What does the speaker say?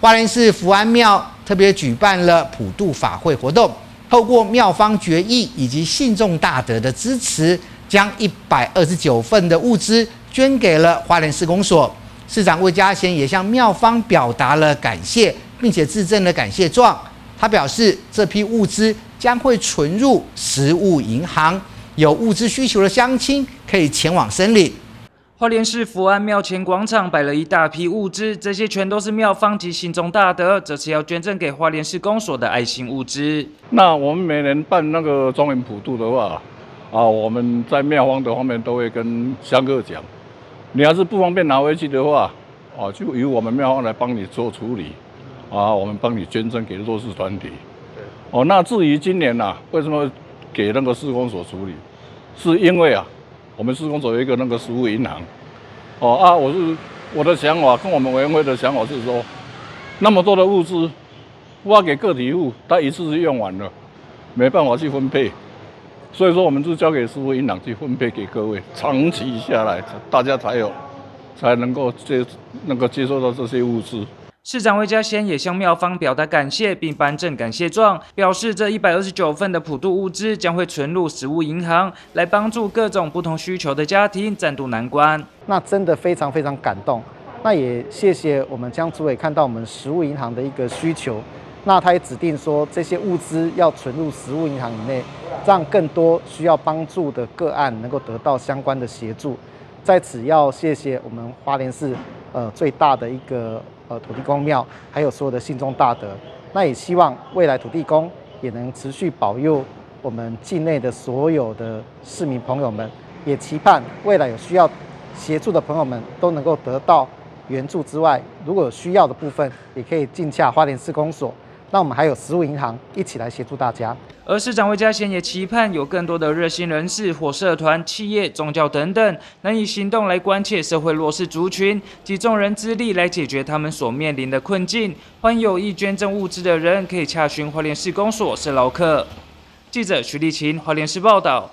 花莲市福安庙特别举办了普渡法会活动，透过庙方决议以及信众大德的支持，将一百二十九份的物资捐给了花莲市公所。市长魏家贤也向庙方表达了感谢，并且致赠了感谢状。他表示，这批物资将会存入食物银行，有物资需求的乡亲可以前往申领。花莲市福安庙前广场摆了一大批物资，这些全都是庙方及信众大德这次要捐赠给花莲市公所的爱心物资。那我们每年办那个庄严普渡的话，啊，我们在庙方的方面都会跟香客讲，你要是不方便拿回去的话，啊，就由我们庙方来帮你做处理，啊，我们帮你捐赠给弱势团体。哦，那至于今年呐，为什么给那个市公所处理？是因为啊。我们施工所有一个那个食物银行，哦啊，我是我的想法跟我们委员会的想法是说，那么多的物资发给个体户，他一次是用完了，没办法去分配，所以说我们就交给食物银行去分配给各位，长期下来大家才有才能够接能够接受到这些物资。市长魏家贤也向庙方表达感谢，并颁证感谢状，表示这一百二十九份的普渡物资将会存入食物银行，来帮助各种不同需求的家庭暂渡难关。那真的非常非常感动。那也谢谢我们江主委看到我们食物银行的一个需求，那他也指定说这些物资要存入食物银行以内，让更多需要帮助的个案能够得到相关的协助。在此要谢谢我们花莲市呃最大的一个。呃，土地公庙还有所有的信众大德，那也希望未来土地公也能持续保佑我们境内的所有的市民朋友们，也期盼未来有需要协助的朋友们都能够得到援助之外，如果有需要的部分，也可以进洽花莲市公所。那我们还有食物银行一起来协助大家。而市长魏家贤也期盼有更多的热心人士或社团、企业、宗教等等，能以行动来关切社会弱势族群，集众人之力来解决他们所面临的困境。欢迎有意捐赠物资的人，可以洽询花莲市公所是劳客。记者徐立琴，花莲市报道。